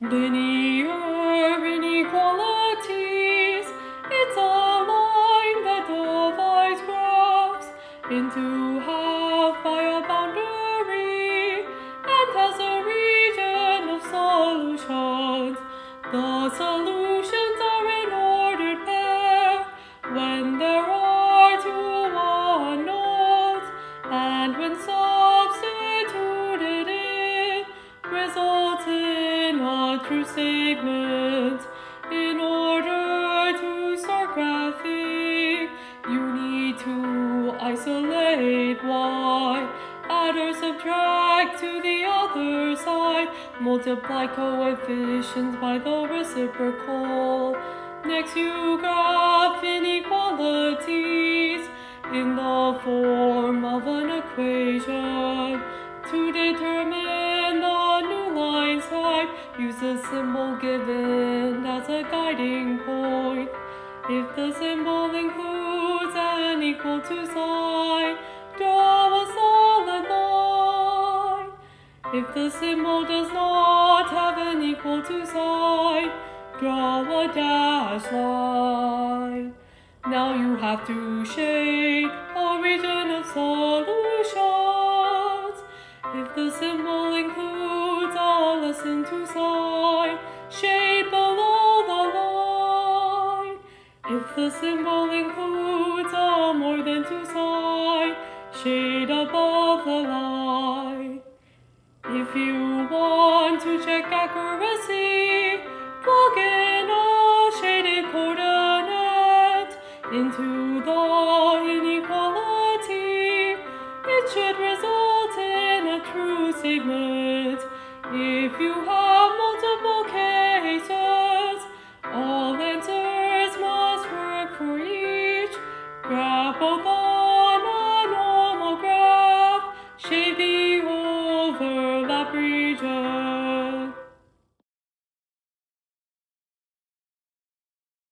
linear inequalities. It's a line that divides graphs into half by a boundary and has a region of solutions. The solutions are in ordered pair when there are two unknowns and when substituted results in true. In order to start graphing, you need to isolate y, add or subtract to the other side, multiply coefficients by the reciprocal. Next you graph inequalities in the form of an equation. To determine use the symbol given as a guiding point. If the symbol includes an equal to sign, draw a solid line. If the symbol does not have an equal to sign, draw a dashed line. Now you have to shade a region of solutions. If the symbol includes a less sign, shade below the line. If the symbol includes a more than two sign, shade above the line. If you want to check accuracy, plug in a shaded coordinate into the inequality. It should result in a true statement. If you have